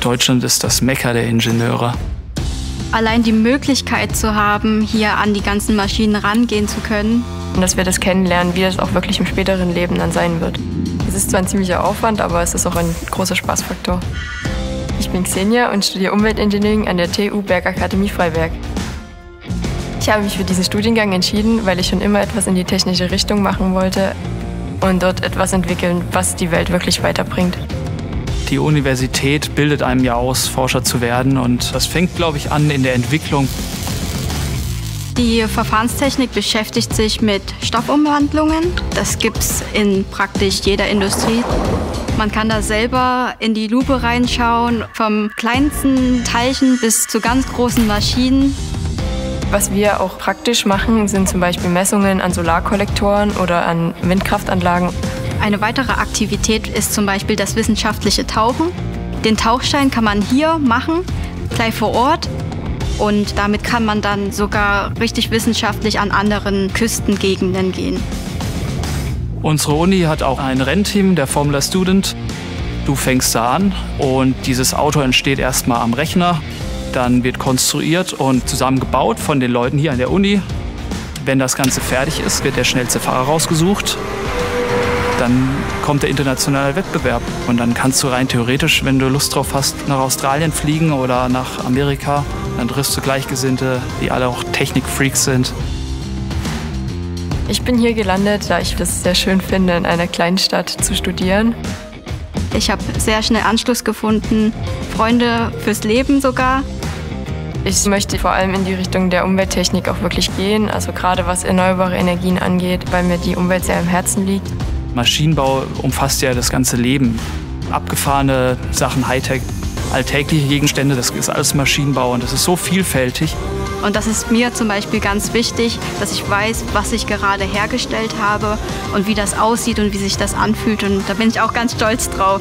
Deutschland ist das Mekka der Ingenieure. Allein die Möglichkeit zu haben, hier an die ganzen Maschinen rangehen zu können. Und dass wir das kennenlernen, wie das auch wirklich im späteren Leben dann sein wird. Es ist zwar ein ziemlicher Aufwand, aber es ist auch ein großer Spaßfaktor. Ich bin Xenia und studiere Umweltengineering an der TU Bergakademie Freiberg. Ich habe mich für diesen Studiengang entschieden, weil ich schon immer etwas in die technische Richtung machen wollte und dort etwas entwickeln, was die Welt wirklich weiterbringt. Die Universität bildet einem ja aus, Forscher zu werden und das fängt, glaube ich, an in der Entwicklung. Die Verfahrenstechnik beschäftigt sich mit Stoffumwandlungen. Das gibt es in praktisch jeder Industrie. Man kann da selber in die Lupe reinschauen, vom kleinsten Teilchen bis zu ganz großen Maschinen. Was wir auch praktisch machen, sind zum Beispiel Messungen an Solarkollektoren oder an Windkraftanlagen. Eine weitere Aktivität ist zum Beispiel das wissenschaftliche Tauchen. Den Tauchschein kann man hier machen, gleich vor Ort. Und damit kann man dann sogar richtig wissenschaftlich an anderen Küstengegenden gehen. Unsere Uni hat auch ein Rennteam, der Formula Student. Du fängst da an und dieses Auto entsteht erstmal am Rechner. Dann wird konstruiert und zusammengebaut von den Leuten hier an der Uni. Wenn das Ganze fertig ist, wird der schnellste Fahrer rausgesucht. Dann kommt der internationale Wettbewerb und dann kannst du rein theoretisch, wenn du Lust drauf hast, nach Australien fliegen oder nach Amerika. Dann triffst du Gleichgesinnte, die alle auch Technikfreaks sind. Ich bin hier gelandet, da ich das sehr schön finde, in einer kleinen Stadt zu studieren. Ich habe sehr schnell Anschluss gefunden, Freunde fürs Leben sogar. Ich möchte vor allem in die Richtung der Umwelttechnik auch wirklich gehen, also gerade was erneuerbare Energien angeht, weil mir die Umwelt sehr am Herzen liegt. Maschinenbau umfasst ja das ganze Leben. Abgefahrene Sachen, Hightech, alltägliche Gegenstände, das ist alles Maschinenbau und das ist so vielfältig. Und das ist mir zum Beispiel ganz wichtig, dass ich weiß, was ich gerade hergestellt habe und wie das aussieht und wie sich das anfühlt. Und da bin ich auch ganz stolz drauf.